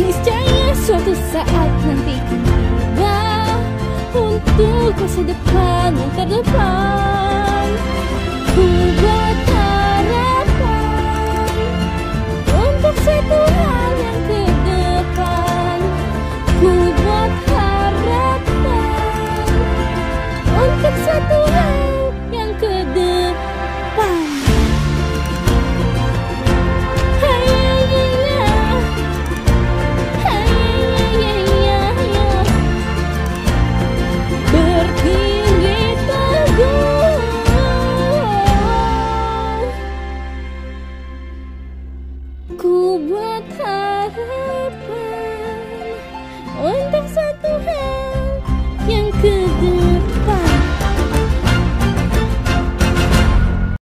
Niscaya suatu saat nanti tiba Untuk masa depan yang terdepan. ku buat hari